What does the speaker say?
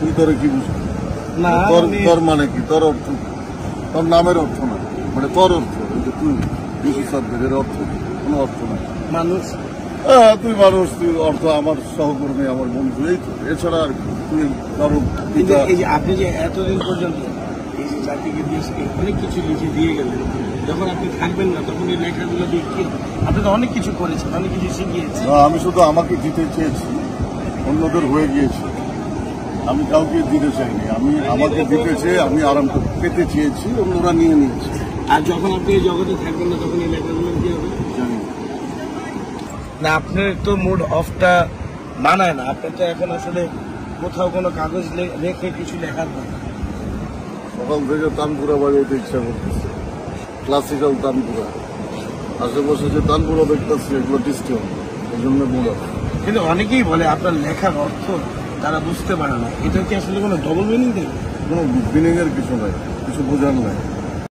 তুই তোরে কি বুঝবি? না তোর আমি- তোর মানে কি? তোর অর্থ তোর নামের অর্থ না মানে তোর অর্থ। যে তুই বিশু সার্ভের অর্থ? কোনো অর্থ নাই। মানুষ। হ্যাঁ, তুই মানুষ তুই অর্থ আমার সহকর্মী আমার বন্ধু এই তো। এছাড়া আর? তুই কারও এই যে এই যে আপনি যে এতদিন পর্যন্ত এই যে জাতিকে দিয়ে অনেক কিছু লিখে দিয়ে গেলেন যখন আপনি থাকবেন না তখন এই লেখাগুলো দিয়ে কি আপনি তো অনেক কিছু করেছেন অনেক কিছু শিখিয়েছেন। আমি শুধু আমাকে দিতে চেয়েছি অন্যদের হয়ে গিয়েছে। আমি কাউকে দিতে চাইনি। আমি আমাকে দিতে চেয়ে আমি আরাম পেতে চেয়েছি অন্যরা নিয়ে নিয়েছে। আর যখন আপনি এই জগতে থাকবেন না তখন এই লেখাগুলো কি হবে? জানি না। না আপনার তো মুড অফটা মানায় না। আপনার তো এখন আসলে কোথাও কোনো কাগজ রেখে কিছু লেখার দরকার সকাল থেকে তানপুরা বাজাইতে ইচ্ছা করতেছে। ক্লাসিক্যাল তানপুরা। আশেপাশে যে তানপুরা দেখতেছি এগুলো ডিস্টার্ব এই জন্য মনে হয় কিন্তু অনেকেই বলে আপনার লেখার অর্থ তারা বুঝতে পারে না। এটা কি আসলে কোনো ডবল মিনিং দেয় কোনো মিনিং এর কিছু নাই, কিছু বোঝার নাই।